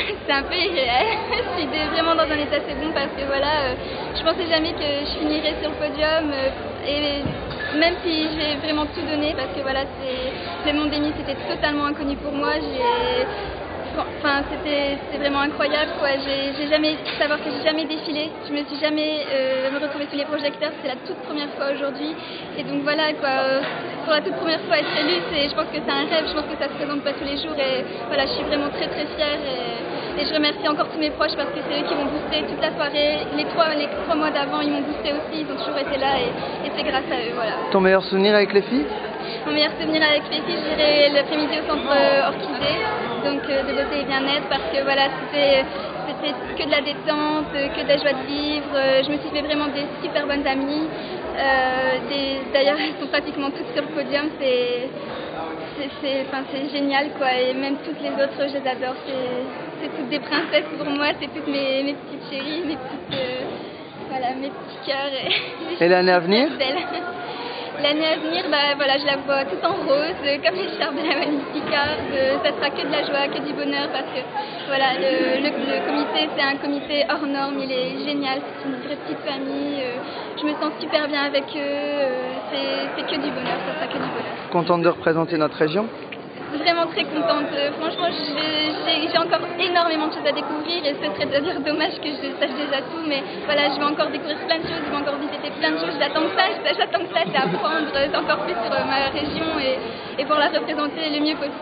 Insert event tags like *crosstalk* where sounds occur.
C'est un peu irréel. je suis vraiment dans un état assez bon parce que voilà, euh, je pensais jamais que je finirais sur le podium euh, et même si j'ai vraiment tout donné parce que voilà, c'est le monde des c'était totalement inconnu pour moi. J'ai Enfin, c'était vraiment incroyable quoi. J'ai jamais savoir que j'ai jamais défilé. Je me suis jamais euh, retrouvée sous les projecteurs. C'est la toute première fois aujourd'hui. Et donc voilà quoi. Pour la toute première fois être élue, je pense que c'est un rêve. Je pense que ça se présente pas tous les jours. Et voilà, je suis vraiment très très fière. Et, je remercie encore tous mes proches parce que c'est eux qui m'ont boosté toute la soirée. Les trois, les trois mois d'avant, ils m'ont boosté aussi. Ils ont toujours été là et, c'est grâce à eux. Voilà. Ton meilleur souvenir avec les filles? Mon meilleur souvenir avec les filles, je dirais l'après-midi au centre euh, Orchidée donc euh, de beauté et bien-être parce que voilà c'était que de la détente, que de la joie de vivre. Euh, je me suis fait vraiment des super bonnes amies. Euh, d'ailleurs elles sont pratiquement toutes sur le podium, c'est c'est génial quoi. Et même toutes les autres je les adore, c'est toutes des princesses pour moi, c'est toutes mes, mes, petites chéries, mes petites voilà mes petits cœurs et, *laughs* et l'année à venir? *laughs* L'année à venir, bah, voilà, je la vois tout en rose, comme les l'écharpe de la Magnificarde. Ça sera que de la joie, que du bonheur, parce que voilà, le, comité, c'est un comité hors norme, il est génial, c'est une vraie petite famille. Euh, je me sens super bien avec eux, euh, c'est que du bonheur, ça sera que du bonheur. Contente de représenter notre région? Vraiment très contente. Franchement, j'ai encore énormément de choses à découvrir et ce serait de dire dommage que je sache déjà tout, mais voilà, je vais encore découvrir plein de choses, je vais encore visiter plein de choses. J'attends ça, j'attends que ça, c'est apprendre encore plus sur ma région et, et pour la représenter le mieux possible.